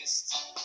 Just.